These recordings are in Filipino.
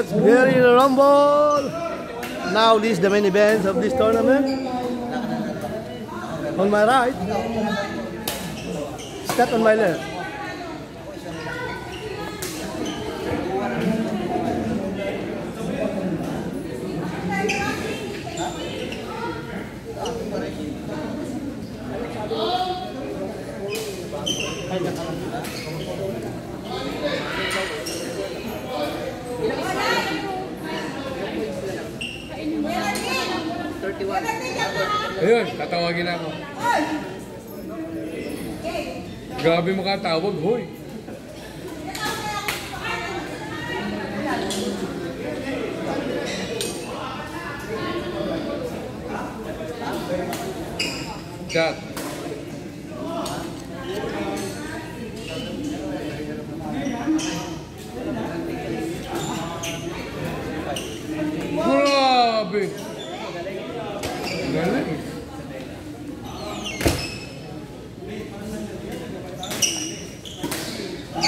Let's the rumble. Now this is the main event of this tournament. On my right, step on my left. Ayun, tatawagin ako. Grabe mo ka tawag, hoy. Chat.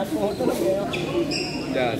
Mahal mo ito lang yun. Yan.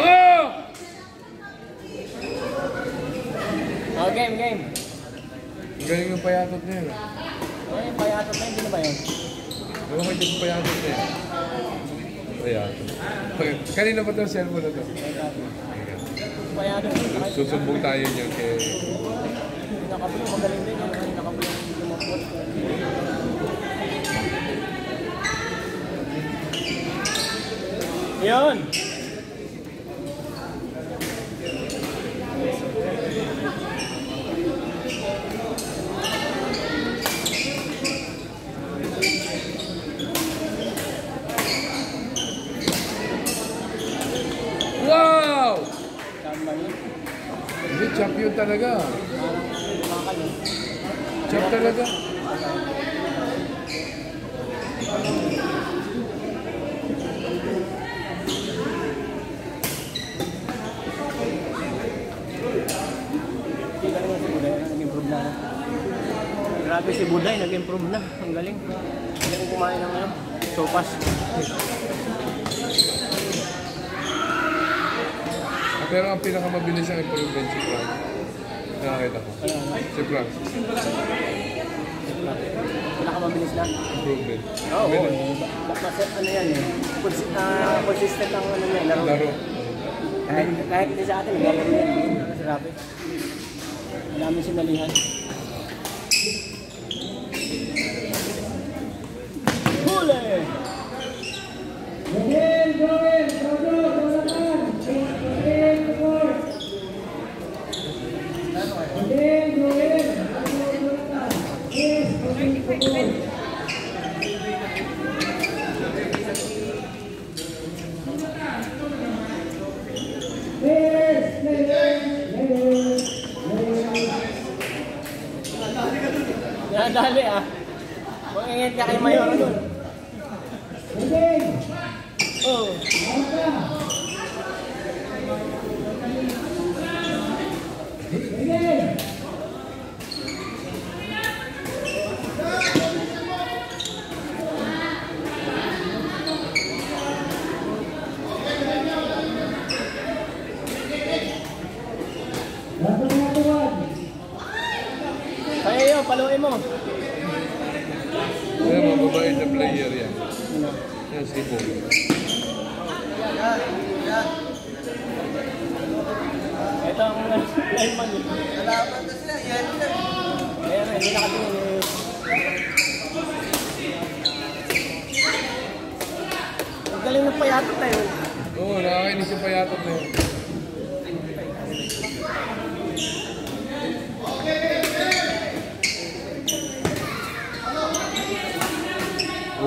Oh! Oh, game, game. Ang galing yung payatot niya. eh. Ano yung payatot na, hindi na ba yun? Ewan ko yung payatot niya. eh. Payatot. Kanina pa itong cellphone na to. Payatot. Susumbong tayo niyan kay... Nakabuli, magaling din. Nakabuli, lumapot. Yun! Tama yun. Hindi, champ yun talaga. Champ talaga. Hindi. Grabe si Buday, nag-improve na. Ang galing. Ang galing kumain ng ano, sopas. Pero ang pinakamabilis ang improvement si Frank. Nakakita ko. Ano, ano, Si Frank, pinakamabilis na. improvement. Oo, Mas ano yan eh. Cons- ah, consistent ang ano niya, laro. Laro. Kahit, kahit hindi sa atin, naglalaro yan. Sa rapid. Ang daming sinalihan. Nadali ah. Mag-ingat ka kay Mayor doon. Oh. Kaya yun, paluin mo. Kaya mga babae na player yan. Yan, si Bo. Ito ang lineman eh. Nalaman na sila, yan na. Kaya na, hindi nakatingin eh. Ang galing ng payatot tayo. Oo, nakakainis yung payatot na yun.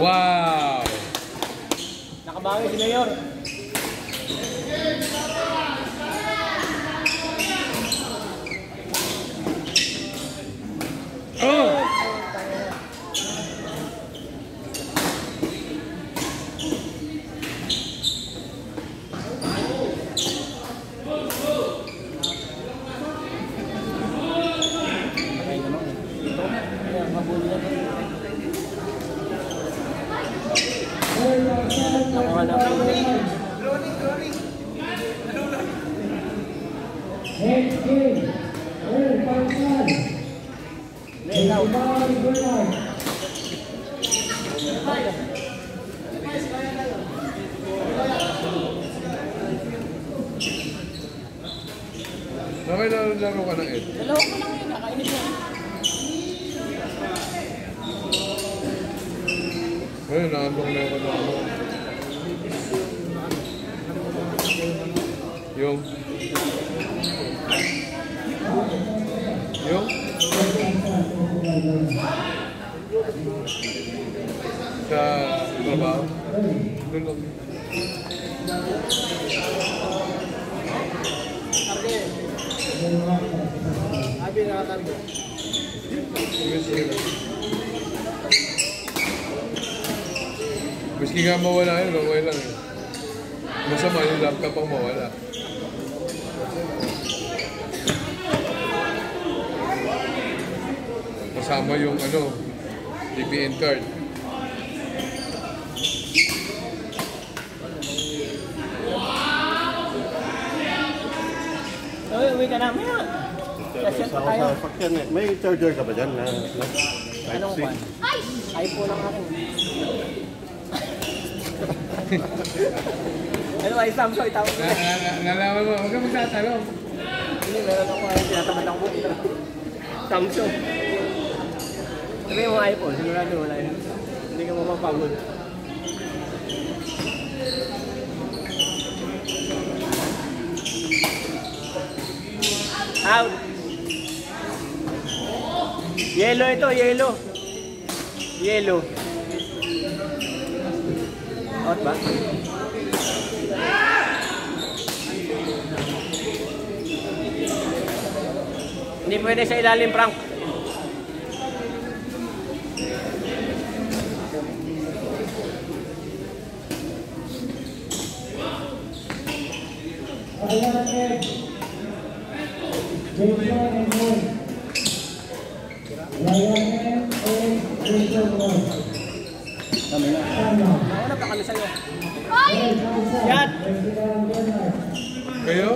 Wow! Nakabawi si Mayor. Nakuha na ako. Cloning, cloning. Ikaw. Nakay laro ka ng Ed. Dalawa ko lang yun, nakainis na. Ngayon, naandong na ako na ano. Yung... Yung... Sa trabaho. Doon lang. Abi lang. Maski nga mawala yun, okay lang eh. Masama yung laptop ang mawala. Kasama yung ano, DPN card. Uy, uwi ka namin yun. Kasi pa tayo. Eh. May charger ka ba dyan? Na, na, Anong kwan? iPhone ang akin. Ano ba, itawag ko. Na, na, nalaman mo, huwag kang magtatalong. Hindi, meron ako ay tinatamad ang buko. Samsung. Sabi mo iPhone, sigurado wala yun. Hindi ka mapapagod. Out! Yellow ito, yellow. Yellow. Out ba? Hindi pwede sa ilalim, Frank. Kami na. Nauna pa kami sa'yo. Yan! Kayo?